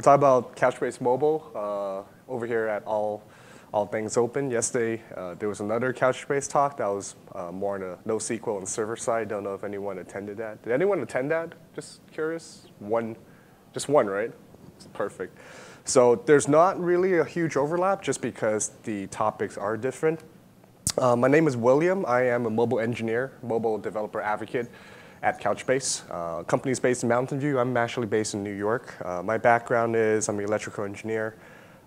we'll talk about Couchbase Mobile uh, over here at All, All Things Open. Yesterday, uh, there was another Couchbase talk that was uh, more on the NoSQL and server side. Don't know if anyone attended that. Did anyone attend that? Just curious. One, just one, right? Perfect. So there's not really a huge overlap just because the topics are different. Uh, my name is William. I am a mobile engineer, mobile developer advocate at Couchbase. Uh, company's based in Mountain View. I'm actually based in New York. Uh, my background is I'm an electrical engineer.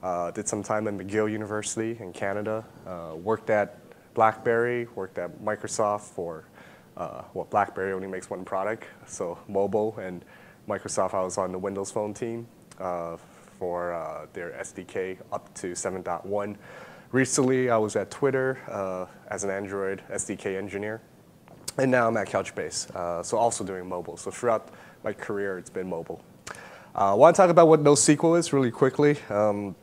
Uh, did some time at McGill University in Canada. Uh, worked at BlackBerry, worked at Microsoft for, uh, well, BlackBerry only makes one product, so mobile, and Microsoft, I was on the Windows Phone team uh, for their SDK up to 7.1. Recently, I was at Twitter as an Android SDK engineer. And now I'm at Couchbase, uh, so also doing mobile. So throughout my career, it's been mobile. Uh, I want to talk about what NoSQL is really quickly. Um,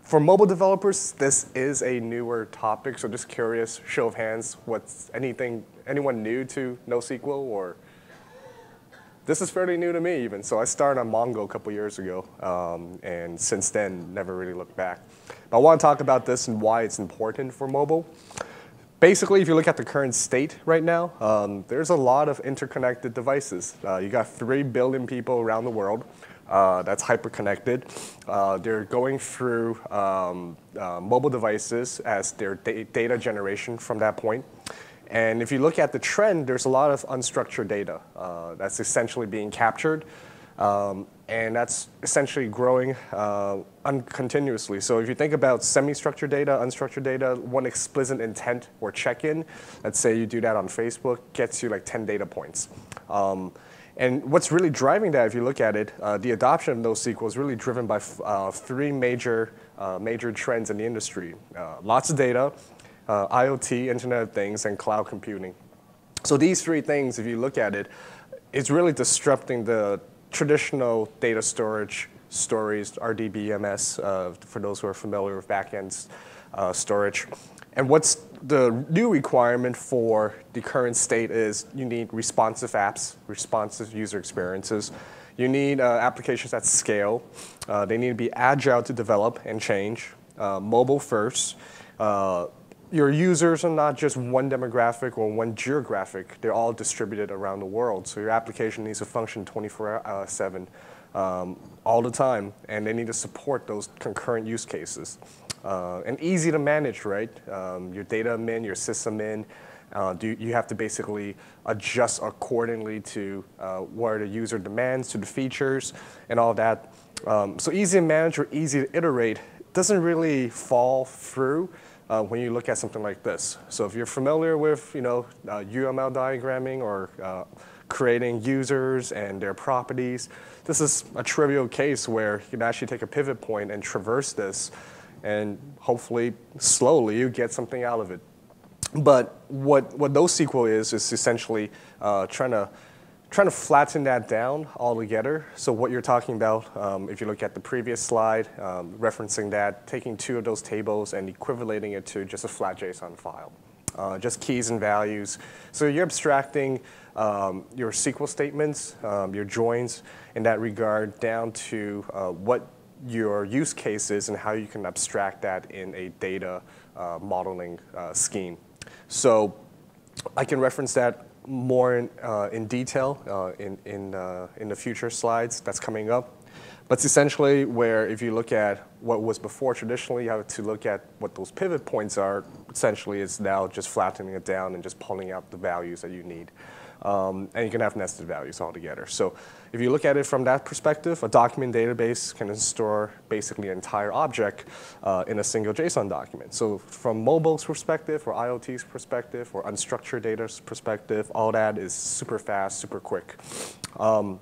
for mobile developers, this is a newer topic, so just curious, show of hands, what's anything, anyone new to NoSQL or? This is fairly new to me even, so I started on Mongo a couple years ago, um, and since then, never really looked back. But I want to talk about this and why it's important for mobile basically, if you look at the current state right now, um, there's a lot of interconnected devices. Uh, you got 3 billion people around the world uh, that's hyper-connected. Uh, they're going through um, uh, mobile devices as their da data generation from that point. And if you look at the trend, there's a lot of unstructured data uh, that's essentially being captured. Um, and that's essentially growing uh, continuously. So if you think about semi-structured data, unstructured data, one explicit intent or check-in, let's say you do that on Facebook, gets you like 10 data points. Um, and what's really driving that, if you look at it, uh, the adoption of NoSQL is really driven by uh, three major, uh, major trends in the industry. Uh, lots of data, uh, IoT, Internet of Things, and cloud computing. So these three things, if you look at it, it's really disrupting the traditional data storage stories, RDBMS, uh, for those who are familiar with backend uh, storage. And what's the new requirement for the current state is you need responsive apps, responsive user experiences. You need uh, applications that scale. Uh, they need to be agile to develop and change, uh, mobile first. Your users are not just one demographic or one geographic. They're all distributed around the world. So your application needs to function 24-7 uh, um, all the time, and they need to support those concurrent use cases. Uh, and easy to manage, right? Um, your data in, your system in, uh, do, you have to basically adjust accordingly to uh, what the user demands, to the features, and all that. Um, so easy to manage or easy to iterate doesn't really fall through uh, when you look at something like this. So if you're familiar with you know, uh, UML diagramming or uh, creating users and their properties, this is a trivial case where you can actually take a pivot point and traverse this and hopefully slowly you get something out of it. But what, what NoSQL is, is essentially uh, trying to trying to flatten that down altogether. So what you're talking about, um, if you look at the previous slide, um, referencing that, taking two of those tables and equivalating it to just a flat JSON file. Uh, just keys and values. So you're abstracting um, your SQL statements, um, your joins in that regard down to uh, what your use case is and how you can abstract that in a data uh, modeling uh, scheme. So I can reference that more in, uh, in detail uh, in, in, uh, in the future slides that's coming up. But it's essentially where if you look at what was before traditionally, you have to look at what those pivot points are. Essentially, it's now just flattening it down and just pulling out the values that you need. Um, and you can have nested values altogether. So if you look at it from that perspective, a document database can store basically an entire object uh, in a single JSON document. So from mobile's perspective or IoT's perspective or unstructured data's perspective, all that is super fast, super quick. Um,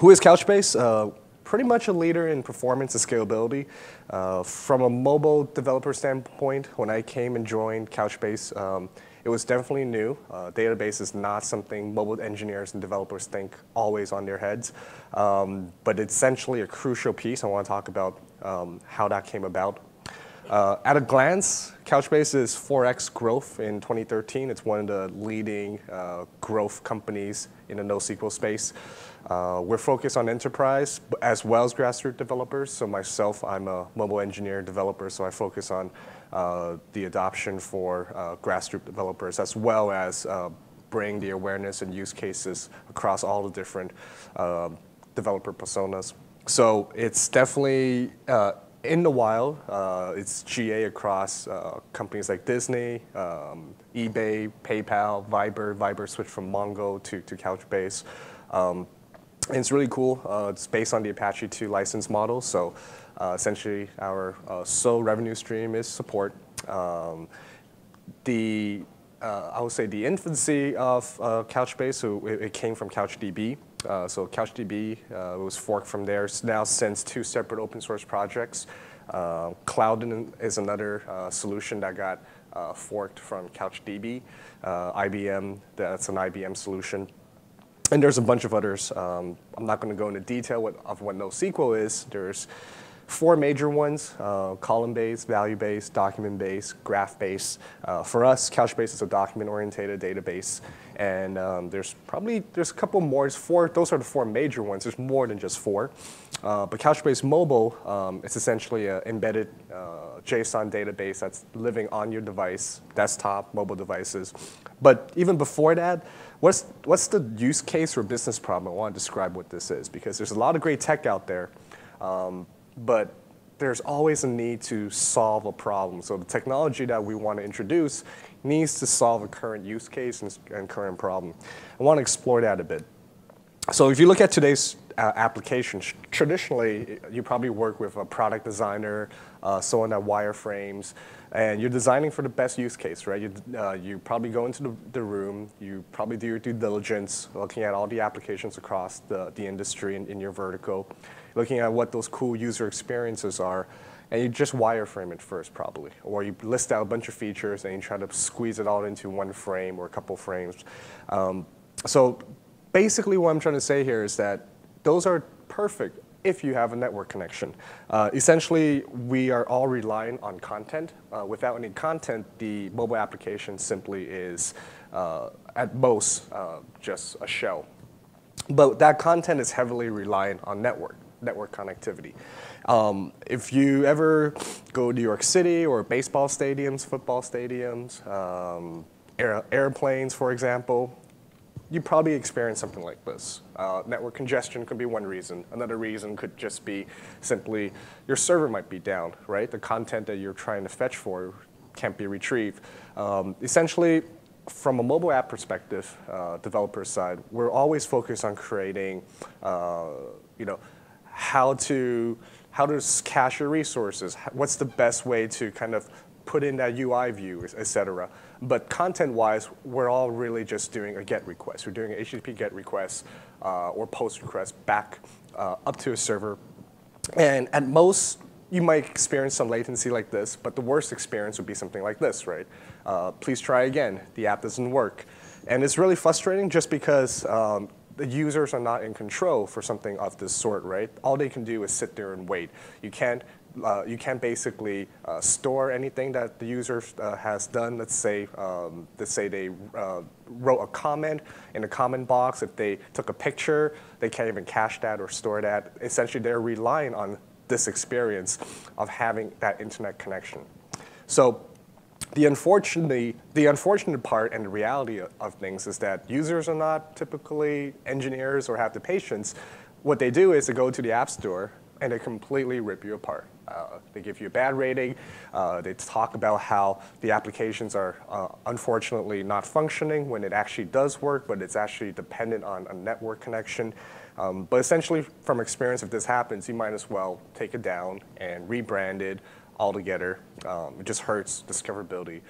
who is Couchbase? Uh, pretty much a leader in performance and scalability. Uh, from a mobile developer standpoint, when I came and joined Couchbase, um, it was definitely new. Uh, database is not something mobile engineers and developers think always on their heads, um, but it's essentially a crucial piece. I want to talk about um, how that came about. Uh, at a glance, Couchbase is 4x growth in 2013. It's one of the leading uh, growth companies in the NoSQL space. Uh, we're focused on enterprise as well as grassroots developers. So myself, I'm a mobile engineer developer, so I focus on the adoption for uh, grassroots developers as well as uh, bring the awareness and use cases across all the different developer personas. So it's definitely uh, in the wild, uh, it's GA across uh, companies like Disney, um, eBay, PayPal, Viber. Viber switched from Mongo to, to Couchbase. Um, and it's really cool. Uh, it's based on the Apache 2 license model. So uh, essentially, our uh, sole revenue stream is support. Um, the uh, I would say the infancy of Couchbase, so it, it came from CouchDB. Uh, so CouchDB uh, was forked from there. It's now since two separate open source projects. Uh, Cloudant is another uh, solution that got uh, forked from CouchDB. Uh, IBM, that's an IBM solution. And there's a bunch of others. Um, I'm not going to go into detail what, of what NoSQL is. There's four major ones, uh, column-based, value-based, document-based, graph-based. Uh, for us, Couchbase is a document-oriented database. And um, there's probably, there's a couple more, there's four, those are the four major ones. There's more than just four. Uh, but Couchbase Mobile um, is essentially an embedded uh, JSON database that's living on your device, desktop, mobile devices. But even before that, what's, what's the use case or business problem? I want to describe what this is because there's a lot of great tech out there. Um, but there's always a need to solve a problem. So the technology that we want to introduce needs to solve a current use case and, and current problem. I want to explore that a bit. So if you look at today's uh, applications, traditionally you probably work with a product designer, uh, someone that wireframes, and you're designing for the best use case, right? You, uh, you probably go into the, the, room, you probably do your due diligence, looking at all the applications across the, the industry in, in your vertical looking at what those cool user experiences are, and you just wireframe it first probably. Or you list out a bunch of features and you try to squeeze it all into one frame or a couple frames. Um, so basically what I'm trying to say here is that those are perfect if you have a network connection. Uh, essentially, we are all relying on content. Uh, without any content, the mobile application simply is, uh, at most, uh, just a shell. But that content is heavily reliant on network network connectivity. Um, if you ever go to New York City or baseball stadiums, football stadiums, um, air, airplanes, for example, you probably experience something like this. Uh, network congestion could be one reason. Another reason could just be simply your server might be down, right? The content that you're trying to fetch for can't be retrieved. Um, essentially, from a mobile app perspective, uh, developer side, we're always focused on creating, uh, you know, how to how to cache your resources, what's the best way to kind of put in that UI view, et cetera. But content-wise, we're all really just doing a GET request. We're doing an HTTP GET request uh, or POST request back uh, up to a server. And at most, you might experience some latency like this, but the worst experience would be something like this, right? Uh, please try again. The app doesn't work. And it's really frustrating just because um, the users are not in control for something of this sort, right? All they can do is sit there and wait. You can't, uh, you can't basically uh, store anything that the user uh, has done. Let's say, um, let's say they uh, wrote a comment in the comment box. If they took a picture, they can't even cache that or store that. Essentially, they're relying on this experience of having that internet connection. So the, unfortunately, the unfortunate part and the reality of things is that users are not typically engineers or have the patience. What they do is they go to the App Store and they completely rip you apart. Uh, they give you a bad rating. Uh, they talk about how the applications are uh, unfortunately not functioning when it actually does work, but it's actually dependent on a network connection. Um, but essentially, from experience, if this happens, you might as well take it down and rebrand it altogether. Um, it just hurts discoverability.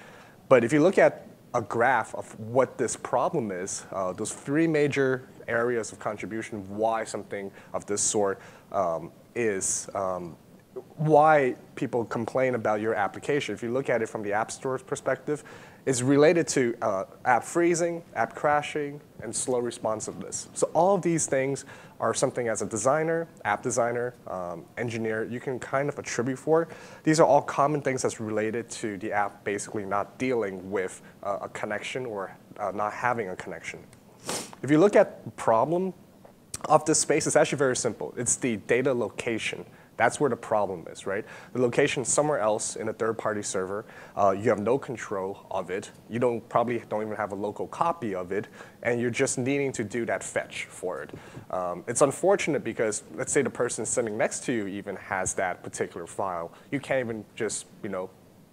But if you look at a graph of what this problem is, uh, those three major areas of contribution, why something of this sort um, is, um, why people complain about your application. If you look at it from the App Store's perspective, is related to uh, app freezing, app crashing, and slow responsiveness. So all of these things are something as a designer, app designer, um, engineer, you can kind of attribute for. These are all common things that's related to the app basically not dealing with uh, a connection or uh, not having a connection. If you look at the problem of this space, it's actually very simple. It's the data location. That's where the problem is, right? The location somewhere else in a third-party server, uh, you have no control of it. You don't probably don't even have a local copy of it, and you're just needing to do that fetch for it. Um, it's unfortunate because let's say the person sitting next to you even has that particular file. You can't even just you know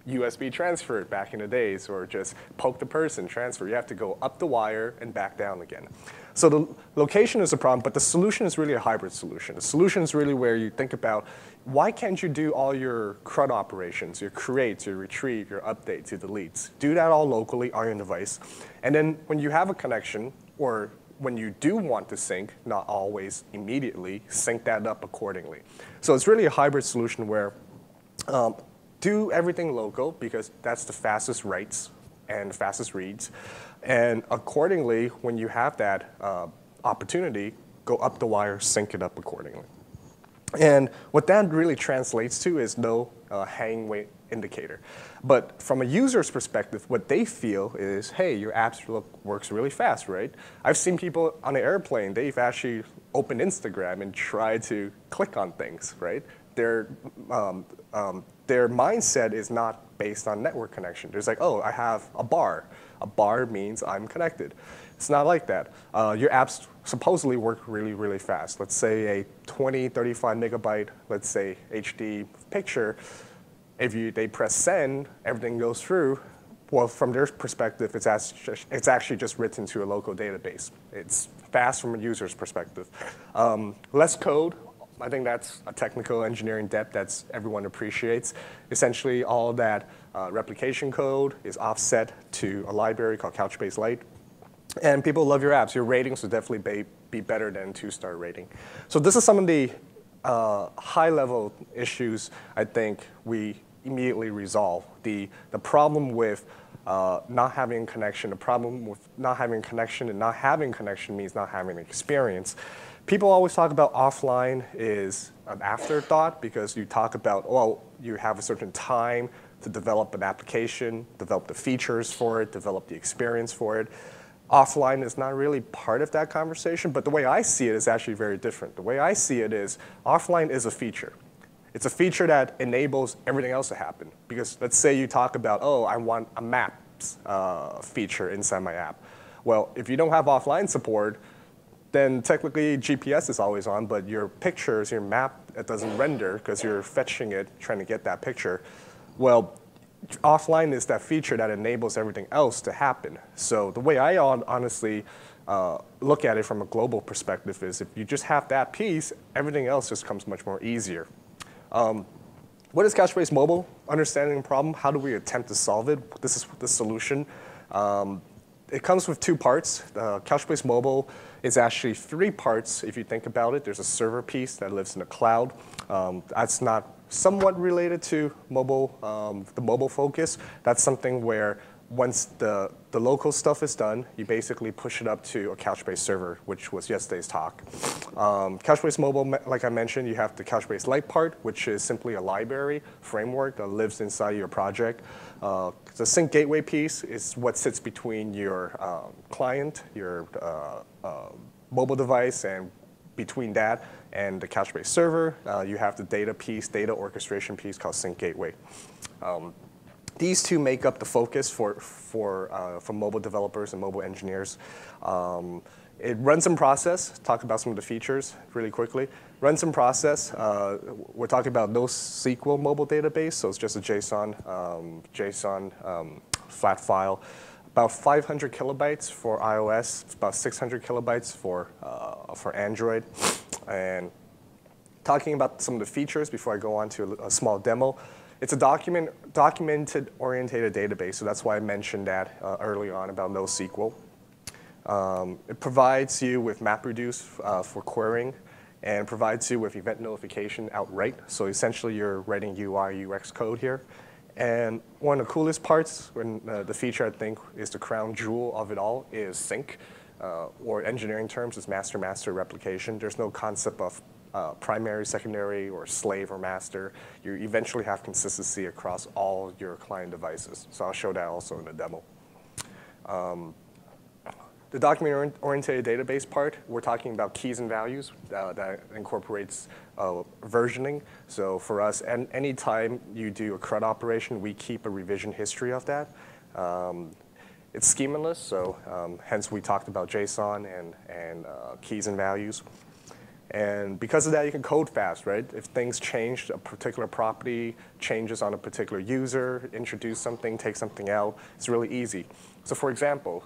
USB transfer it back in the days, or just poke the person, transfer. You have to go up the wire and back down again. So the location is a problem, but the solution is really a hybrid solution. The solution is really where you think about why can't you do all your CRUD operations, your creates, your retrieve, your updates, your deletes? Do that all locally on your device. And then when you have a connection, or when you do want to sync, not always immediately, sync that up accordingly. So it's really a hybrid solution where um, do everything local because that's the fastest writes and fastest reads. And accordingly, when you have that uh, opportunity, go up the wire, sync it up accordingly. And what that really translates to is no uh, hang wait indicator. But from a user's perspective, what they feel is, hey, your app works really fast, right? I've seen people on an airplane, they've actually opened Instagram and tried to click on things, right? Their, um, um, their mindset is not based on network connection. There's like, oh, I have a bar. A bar means I'm connected. It's not like that. Uh, your apps supposedly work really, really fast. Let's say a 20, 35 megabyte, let's say HD picture. If you, they press send, everything goes through. Well, from their perspective, it's, it's actually just written to a local database. It's fast from a user's perspective. Um, less code, I think that's a technical engineering depth that everyone appreciates. Essentially, all that uh, replication code is offset to a library called Couchbase Lite. And people love your apps. Your ratings will definitely be, be better than two-star rating. So this is some of the uh, high-level issues I think we immediately resolve. The, the problem with uh, not having connection, the problem with not having connection and not having connection means not having experience. People always talk about offline is an afterthought because you talk about, well, you have a certain time to develop an application, develop the features for it, develop the experience for it. Offline is not really part of that conversation, but the way I see it is actually very different. The way I see it is offline is a feature. It's a feature that enables everything else to happen. Because let's say you talk about, oh, I want a maps uh, feature inside my app. Well, if you don't have offline support, then technically GPS is always on, but your pictures, your map, it doesn't render because you're fetching it, trying to get that picture. Well, offline is that feature that enables everything else to happen. So the way I honestly uh, look at it from a global perspective is if you just have that piece, everything else just comes much more easier. Um, what is Couchbase Mobile? Understanding the problem, how do we attempt to solve it? This is the solution. Um, it comes with two parts. Uh, Couchbase Mobile is actually three parts if you think about it. There's a server piece that lives in the cloud. Um, that's not somewhat related to mobile, um, the mobile focus. That's something where once the, the local stuff is done, you basically push it up to a Couchbase server, which was yesterday's talk. Um, Couchbase Mobile, like I mentioned, you have the Couchbase Lite part, which is simply a library framework that lives inside your project. Uh, the sync gateway piece is what sits between your uh, client, your uh, uh, mobile device, and between that and the Couchbase server, uh, you have the data piece, data orchestration piece called Sync Gateway. Um, these two make up the focus for, for, uh, for mobile developers and mobile engineers. Um, it runs in process, talk about some of the features really quickly. Runs in process, uh, we're talking about NoSQL mobile database, so it's just a JSON, um, JSON um, flat file. About 500 kilobytes for iOS, about 600 kilobytes for, uh, for Android. And talking about some of the features before I go on to a, a small demo, it's a document, documented oriented database, so that's why I mentioned that uh, early on about NoSQL. Um, it provides you with MapReduce uh, for querying and provides you with event notification outright. So essentially you're writing UI, UX code here. And one of the coolest parts, when uh, the feature I think is the crown jewel of it all, is sync, uh, or engineering terms is master-master replication. There's no concept of uh, primary, secondary, or slave or master. You eventually have consistency across all your client devices. So I'll show that also in the demo. Um, the document-oriented database part, we're talking about keys and values uh, that incorporates uh, versioning. So for us, and anytime you do a CRUD operation, we keep a revision history of that. Um, it's schemaless, so um, hence we talked about JSON and, and uh, keys and values. And because of that, you can code fast, right? If things change, a particular property changes on a particular user, introduce something, take something out, it's really easy. So for example,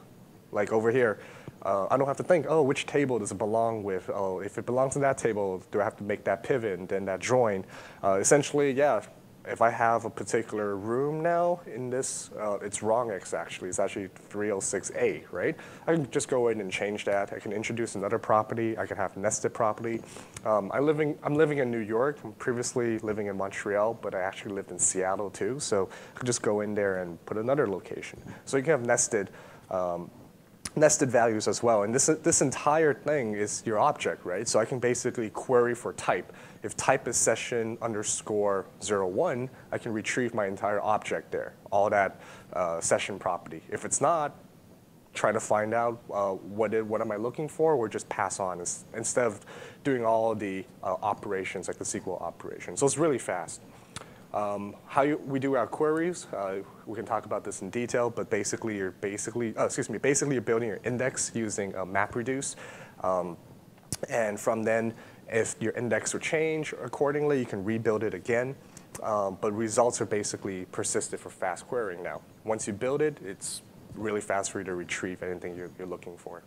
like over here, uh, I don't have to think, oh, which table does it belong with? Oh, if it belongs to that table, do I have to make that pivot and then that join? Uh, essentially, yeah, if I have a particular room now in this, uh, it's wrong X actually. It's actually 306A, right? I can just go in and change that. I can introduce another property. I can have nested property. Um, I living, I'm living in New York. I'm previously living in Montreal, but I actually lived in Seattle too. So I can just go in there and put another location. So you can have nested um, nested values as well. And this, this entire thing is your object, right? So I can basically query for type. If type is session underscore 01, I can retrieve my entire object there, all that uh, session property. If it's not, try to find out uh, what, it, what am I looking for, or just pass on instead of doing all the uh, operations like the SQL operation. So it's really fast. Um, how you, we do our queries, uh, we can talk about this in detail, but basically you're basically, uh, excuse me, basically you're building your index using MapReduce. Um, and from then, if your index will change accordingly, you can rebuild it again. Um, but results are basically persisted for fast querying now. Once you build it, it's really fast for you to retrieve anything you're, you're looking for.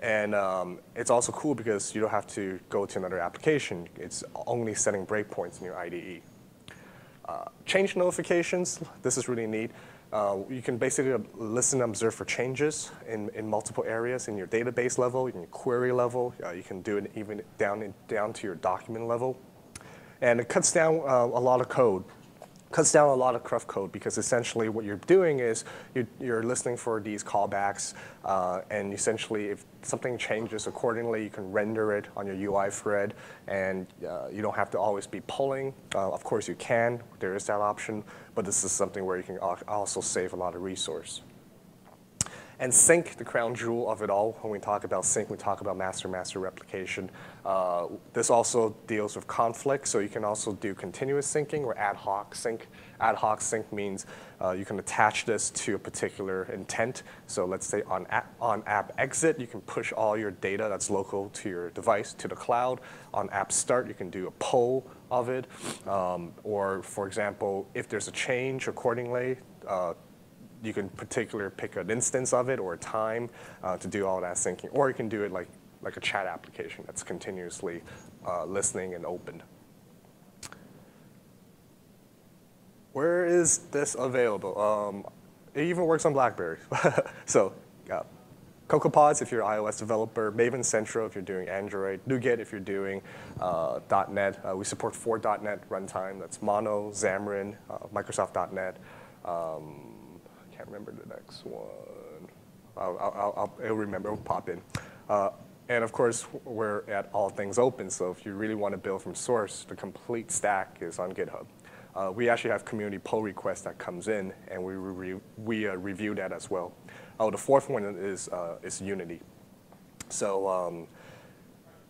And um, it's also cool because you don't have to go to another application. It's only setting breakpoints in your IDE. Uh, change notifications, this is really neat. Uh, you can basically listen and observe for changes in, in multiple areas in your database level, in your query level. Uh, you can do it even down, in, down to your document level. And it cuts down uh, a lot of code cuts down a lot of cruft code because essentially what you're doing is you're, you're listening for these callbacks uh, and essentially if something changes accordingly, you can render it on your UI thread and uh, you don't have to always be pulling. Uh, of course you can, there is that option, but this is something where you can also save a lot of resource. And sync, the crown jewel of it all, when we talk about sync, we talk about master-master replication. Uh, this also deals with conflict, so you can also do continuous syncing or ad hoc sync. Ad hoc sync means uh, you can attach this to a particular intent. So let's say on app, on app exit, you can push all your data that's local to your device to the cloud. On app start, you can do a pull of it. Um, or for example, if there's a change accordingly, uh, you can particular pick an instance of it or a time uh, to do all that syncing. Or you can do it like, like a chat application that's continuously uh, listening and open. Where is this available? Um, it even works on BlackBerry. so uh, CocoaPods if you're an iOS developer, Maven Central if you're doing Android, NuGet if you're doing uh, .NET. Uh, we support four .NET runtime. That's Mono, Xamarin, uh, Microsoft .NET. Um, can't remember the next one. I'll, I'll, I'll, I'll remember, it'll pop in. Uh, and of course, we're at all things open, so if you really want to build from source, the complete stack is on GitHub. Uh, we actually have community pull requests that comes in, and we, re we uh, review that as well. Oh, the fourth one is, uh, is Unity. So um,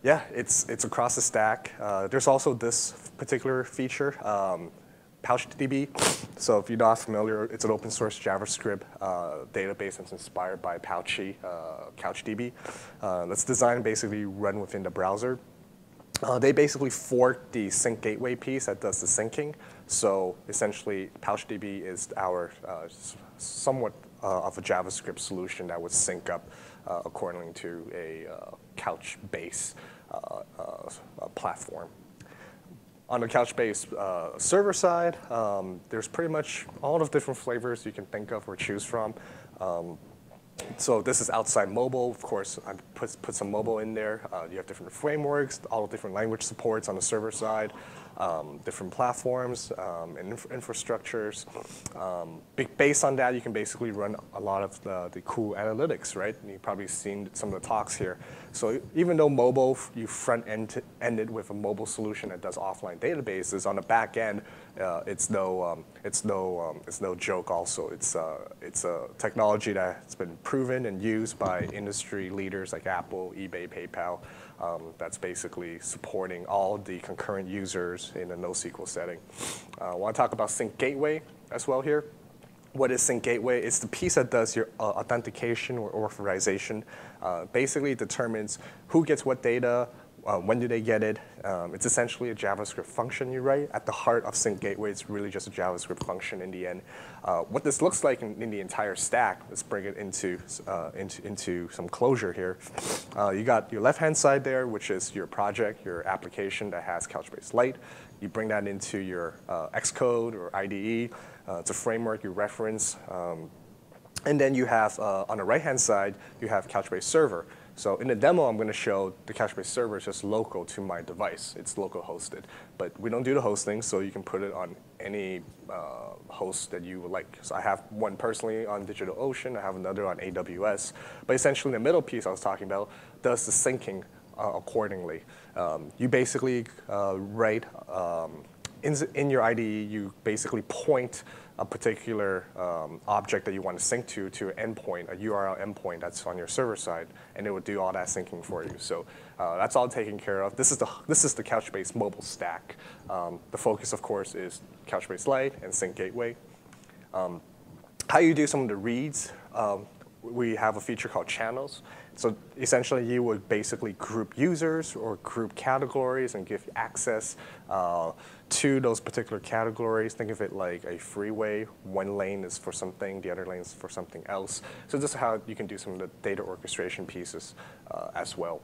yeah, it's, it's across the stack. Uh, there's also this particular feature. Um, PouchDB. So if you're not familiar, it's an open source JavaScript uh, database that's inspired by Pouchy, uh, CouchDB. Uh, that's designed basically run within the browser. Uh, they basically fork the sync gateway piece that does the syncing. So essentially, PouchDB is our uh, somewhat uh, of a JavaScript solution that would sync up according to a Couchbase platform on the Couchbase uh, server side, um, there's pretty much all of different flavors you can think of or choose from. Um, so this is outside mobile. Of course, I put, put some mobile in there. Uh, you have different frameworks, all different language supports on the server side. Um, different platforms um, and inf- infrastructures. Um, based on that, you can basically run a lot of the, the cool analytics, right? You've probably seen some of the talks here. So even though mobile, you front end ended with a mobile solution that does offline databases, on the back end, uh, it's no um, it's no um, it's no joke. Also, it's uh, it's a technology that's been proven and used by industry leaders like Apple, eBay, PayPal. Um, that's basically supporting all the concurrent users in a NoSQL setting. Uh, I want to talk about Sync Gateway as well here. What is Sync Gateway? It's the piece that does your uh, authentication or authorization. Uh, basically determines who gets what data, uh, when do they get it? Um, it's essentially a JavaScript function you write. At the heart of Sync Gateway, it's really just a JavaScript function in the end. Uh, what this looks like in, in, the entire stack, let's bring it into, uh, into, into some closure here. Uh, you got your left-hand side there, which is your project, your application that has Couchbase Lite. You bring that into your uh, Xcode or IDE. Uh, it's a framework you reference. Um, and then you have, on the right-hand side, you have Couchbase Server. So in the demo, I'm going to show the Couchbase server is just local to my device. It's local hosted. But we don't do the hosting, so you can put it on any uh, host that you would like. So I have one personally on DigitalOcean. I have another on AWS. But essentially, the middle piece I was talking about does the syncing uh, accordingly. Um, you basically uh, write um, in, in your IDE, you basically point a particular um, object that you want to sync to to an endpoint, a URL endpoint that's on your server side, and it will do all that syncing for you. So uh, that's all taken care of. This is the this is the Couchbase mobile stack. Um, the focus, of course, is Couchbase Lite and Sync Gateway. Um, how you do some of the reads? Um, we have a feature called channels. So essentially, you would basically group users or group categories and give access uh, to those particular categories. Think of it like a freeway. One lane is for something, the other lane is for something else. So this is how you can do some of the data orchestration pieces uh, as well.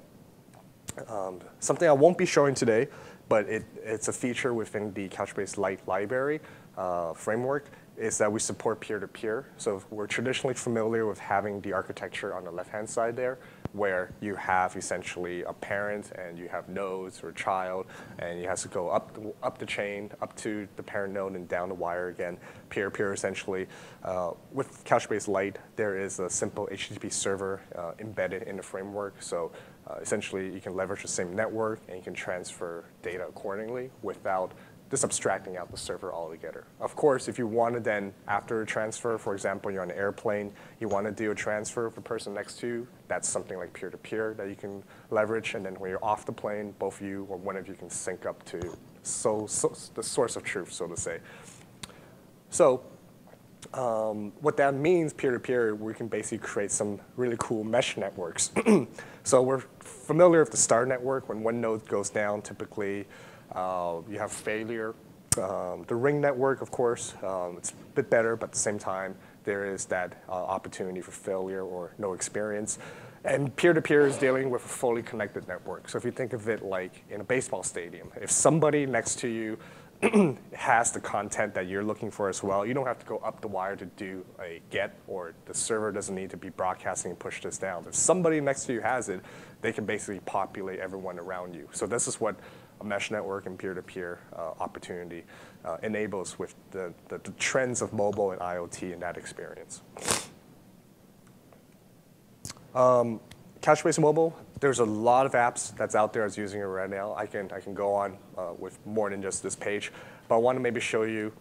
Um, something I won't be showing today, but it, it's a feature within the Couchbase Lite library uh, framework is that we support peer-to-peer. So we're traditionally familiar with having the architecture on the left-hand side there, where you have essentially a parent and you have nodes or child, and you have to go up the, up the chain, up to the parent node and down the wire again, peer-to-peer essentially. Uh, with Couchbase Lite, there is a simple HTTP server uh, embedded in the framework. So uh, essentially, you can leverage the same network and you can transfer data accordingly without just abstracting out the server altogether. Of course, if you want to then, after a transfer, for example, you're on an airplane, you want to do a transfer of the person next to you, that's something like peer-to-peer that you can leverage. And then when you're off the plane, both you or one of you can sync up to so, so the source of truth, so to say. So um, what that means peer-to-peer, we can basically create some really cool mesh networks. so we're familiar with the star network. When one node goes down, typically you have failure. Um, the ring network, of course, um, it's a bit better, but at the same time, there is that uh, opportunity for failure or no experience. And peer-to-peer is dealing with a fully connected network. So if you think of it like in a baseball stadium, if somebody next to you has the content that you're looking for as well, you don't have to go up the wire to do a get, or the server doesn't need to be broadcasting and push this down. If somebody next to you has it, they can basically populate everyone around you. So this is what a mesh network and peer-to-peer uh, opportunity uh, enables with the, the, the, trends of mobile and IoT in that experience. Um, Couchbase Mobile, there's a lot of apps that's out there that's using it right now. I can, I can go on uh, with more than just this page, but I want to maybe show you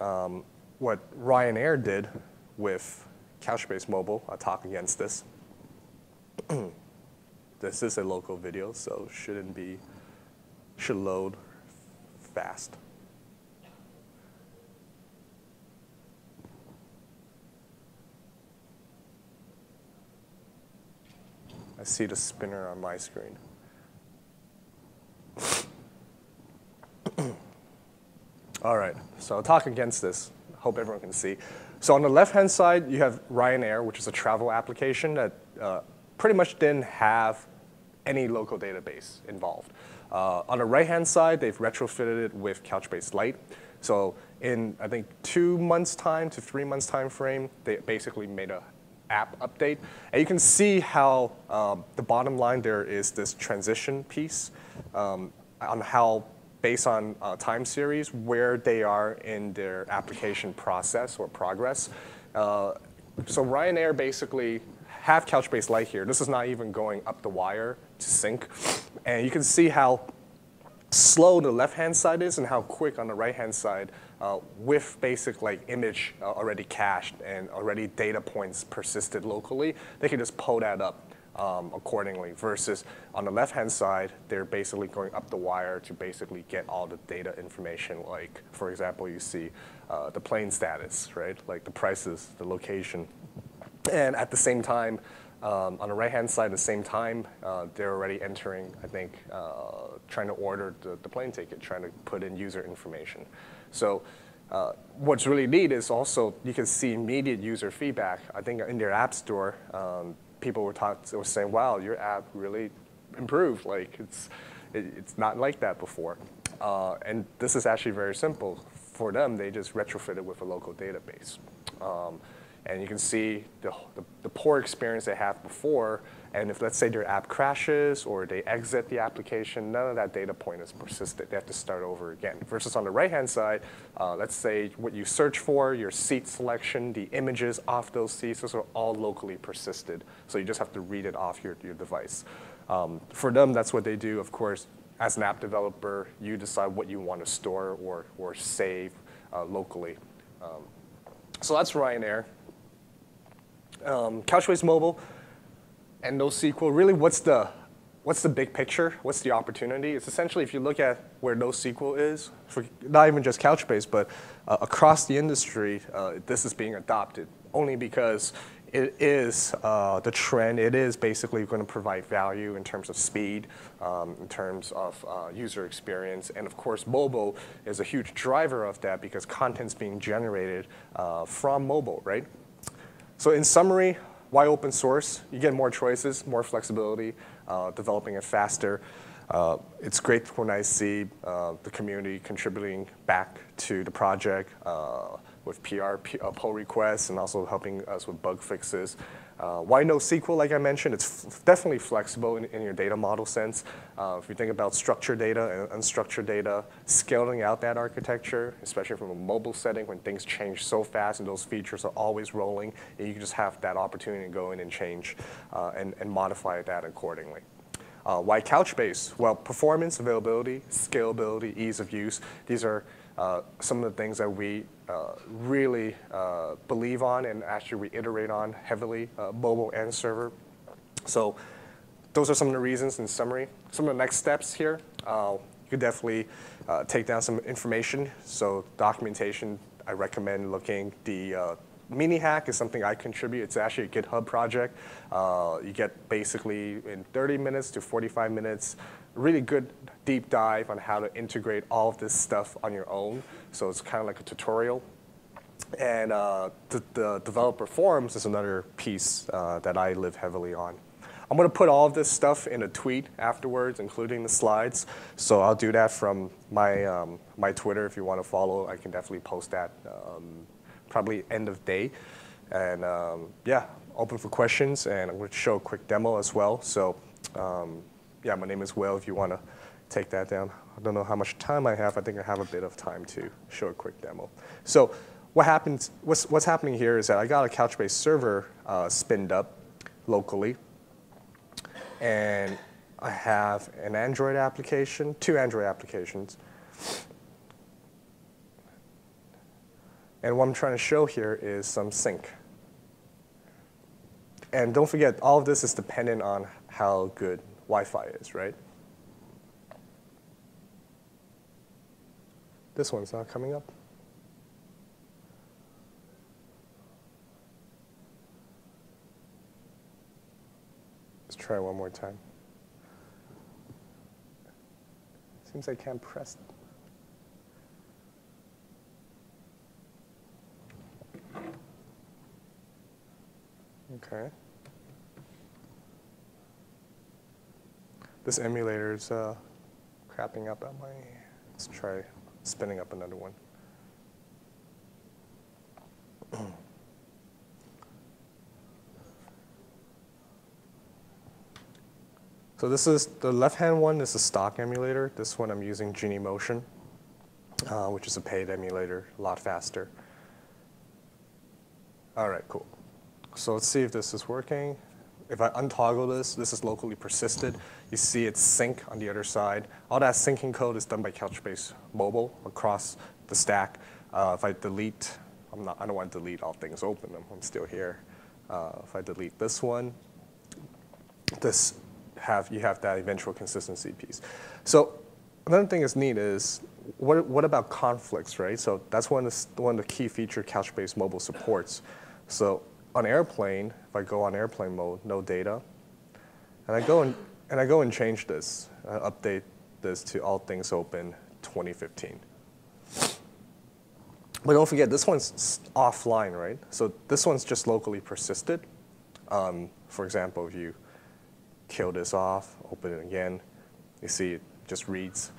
um, what Ryanair did with Couchbase Mobile. I'll talk against this. this is a local video, so shouldn't be should load fast. I see the spinner on my screen. All right, so I'll talk against this. Hope everyone can see. So on the left-hand side, you have Ryanair, which is a travel application that uh, pretty much didn't have any local database involved. Uh, on the right-hand side, they've retrofitted it with Couchbase Lite. So in, I think, two months' time to three months' time frame, they basically made a app update. And you can see how um, the bottom line there is this transition piece um, on how based on uh, time series where they are in their application process or progress. Uh, so Ryanair basically have Couchbase Lite here. This is not even going up the wire to sync. And you can see how slow the left-hand side is and how quick on the right-hand side uh, with basic like image uh, already cached and already data points persisted locally, they can just pull that up um, accordingly versus on the left-hand side, they're basically going up the wire to basically get all the data information like, for example, you see uh, the plane status, right? Like the prices, the location. And at the same time, um, on the right-hand side, at the same time, uh, they're already entering, I think, uh, trying to order the, the, plane ticket, trying to put in user information. So uh, what's really neat is also you can see immediate user feedback. I think in their app store, um, people were, talk, were saying, wow, your app really improved. Like it's, it, it's not like that before. Uh, and this is actually very simple. For them, they just retrofitted with a local database. Um, and you can see the, the, the, poor experience they have before. And if, let's say, their app crashes or they exit the application, none of that data point is persisted. They have to start over again. Versus on the right-hand side, uh, let's say what you search for, your seat selection, the images off those seats, those are all locally persisted. So you just have to read it off your, your device. Um, for them, that's what they do. Of course, as an app developer, you decide what you want to store or, or save uh, locally. Um, so that's Ryanair um, Couchbase Mobile and NoSQL, really what's the, what's the big picture? What's the opportunity? It's essentially if you look at where NoSQL is, for not even just Couchbase, but uh, across the industry, uh, this is being adopted only because it is uh, the trend. It is basically going to provide value in terms of speed, um, in terms of uh, user experience, and of course, mobile is a huge driver of that because content's being generated uh, from mobile, right? So in summary, why open source? You get more choices, more flexibility, uh, developing it faster. Uh, it's great when I see uh, the community contributing back to the project uh, with PR, uh, pull requests, and also helping us with bug fixes. Uh, why NoSQL, like I mentioned, it's definitely flexible in, in, your data model sense. Uh, if you think about structured data and unstructured data, scaling out that architecture, especially from a mobile setting when things change so fast and those features are always rolling, you just have that opportunity to go in and change uh, and, and modify that accordingly. Uh, why Couchbase? Well, performance, availability, scalability, ease of use. These are uh, some of the things that we uh, really uh, believe on and actually reiterate on heavily, uh, mobile and server. So those are some of the reasons in summary. Some of the next steps here, uh, you could definitely uh, take down some information. So documentation, I recommend looking. The Mini Hack is something I contribute. It's actually a GitHub project. you get basically in 30 minutes to 45 minutes, really good deep dive on how to integrate all of this stuff on your own. So it's kind of like a tutorial. And uh, the, the, developer forums is another piece uh, that I live heavily on. I'm going to put all of this stuff in a tweet afterwards, including the slides. So I'll do that from my, um, my Twitter. If you want to follow, I can definitely post that um, probably end of day. And um, yeah, open for questions. And I'm going to show a quick demo as well. So um, yeah, my name is Will if you want to take that down. I don't know how much time I have. I think I have a bit of time to show a quick demo. So what happens, what's, what's happening here is that I got a Couchbase server uh, spinned up locally. And I have an Android application, two Android applications. And what I'm trying to show here is some sync. And don't forget, all of this is dependent on how good Wi-Fi is, right? This one's not coming up. Let's try one more time. Seems I can't press Okay. This emulator is uh, crapping up at my, let's try spinning up another one. So this is, the left-hand one is a stock emulator. This one I'm using Genymotion, uh, which is a paid emulator, a lot faster. All right, cool. So let's see if this is working. If I untoggle this, this is locally persisted. You see it sync on the other side. All that syncing code is done by Couchbase Mobile across the stack. Uh, if I delete, I'm not, I don't want to delete all things open. I'm, I'm still here. Uh, if I delete this one, this have you have that eventual consistency piece. So another thing that's neat is what, what about conflicts, right? So that's one of the, one of the key feature Couchbase Mobile supports. So on airplane, if I go on airplane mode, no data, and I go and, and I go and change this, uh, update this to all things open 2015. But don't forget, this one's offline, right? So this one's just locally persisted. Um, for example, if you kill this off, open it again, you see it just reads.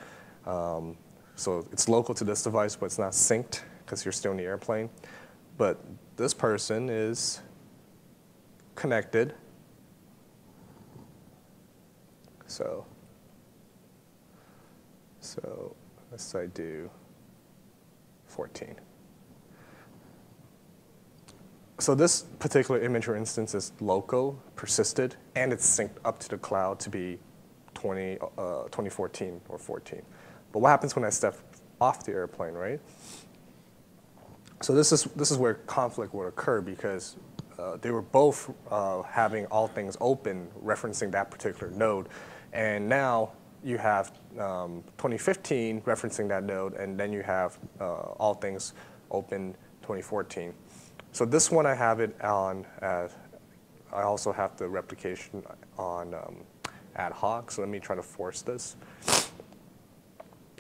Um, so it's local to this device, but it's not synced because you're still in the airplane. But this person is connected. So, so let's I do 14. So this particular image or instance is local, persisted, and it's synced up to the cloud to be 20, uh, 2014 or 14. But what happens when I step off the airplane, right? So this is, this is where conflict would occur because uh, they were both uh, having all things open, referencing that particular node. And now you have um, 2015 referencing that node, and then you have uh, all things open 2014. So this one I have it on, I also have the replication on um, ad hoc, so let me try to force this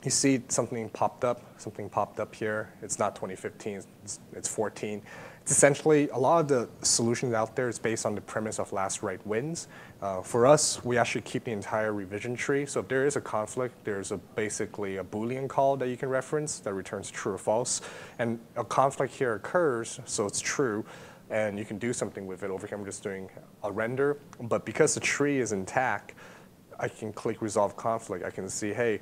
you see something popped up, something popped up here. It's not 2015, it's, it's 14. It's essentially, a lot of the solutions out there is based on the premise of last write wins. Uh, for us, we actually keep the entire revision tree. So if there is a conflict, there's a, basically a Boolean call that you can reference that returns true or false. And a conflict here occurs, so it's true, and you can do something with it. Over here, I'm just doing a render. But because the tree is intact, I can click resolve conflict. I can see, hey,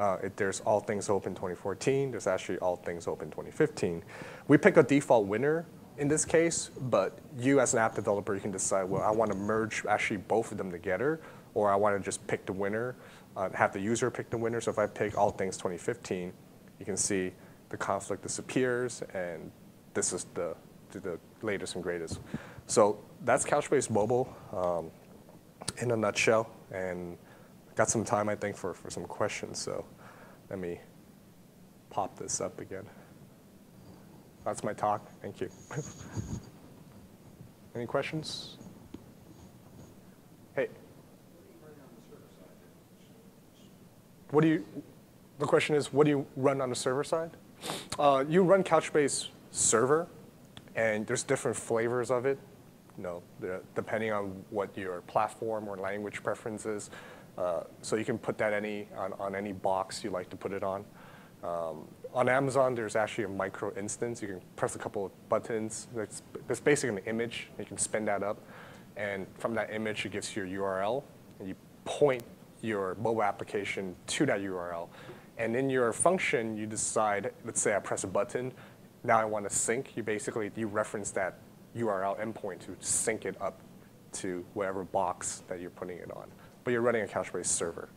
uh, it, there's all things open 2014. There's actually all things open 2015. We pick a default winner in this case, but you as an app developer, you can decide, well, I want to merge actually both of them together, or I want to just pick the winner, uh, have the user pick the winner. So if I pick all things 2015, you can see the conflict disappears, and this is the, the latest and greatest. So that's Couchbase Mobile um, in a nutshell. And got some time, I think, for, for some questions. So let me pop this up again. That's my talk. Thank you. Any questions? Hey. What do you, the question is, what do you run on the server side? Uh, you run Couchbase server, and there's different flavors of it. You know, depending on what your platform or language preference is. Uh, so you can put that any on, on any box you like to put it on. Um, on Amazon, there's actually a micro instance. You can press a couple of buttons. It's, it's basically an image. You can spin that up. And from that image, it gives you your URL. And you point your mobile application to that URL. And in your function, you decide, let's say I press a button. Now I want to sync. You basically, you reference that URL endpoint to sync it up to whatever box that you're putting it on but you're running a Couchbase server.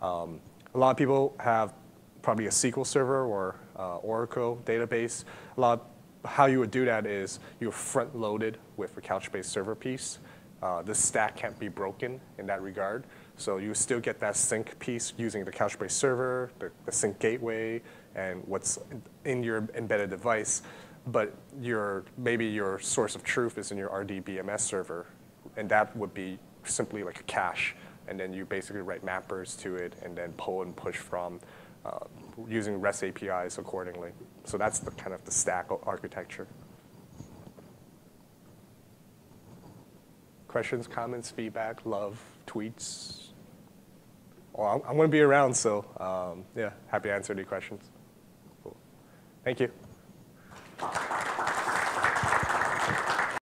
Um, a lot of people have probably a SQL server or uh, Oracle database. A lot how you would do that is you're front loaded with a Couchbase server piece. Uh, the stack can't be broken in that regard. So you still get that sync piece using the Couchbase server, the, the sync gateway, and what's in your embedded device. But your, maybe your source of truth is in your RDBMS server, and that would be simply like a cache and then you basically write mappers to it and then pull and push from uh, using REST APIs accordingly. So that's the kind of the stack architecture. Questions, comments, feedback, love, tweets? Well, I'm, I'm going to be around, so um, yeah, happy to answer any questions. Cool. Thank you.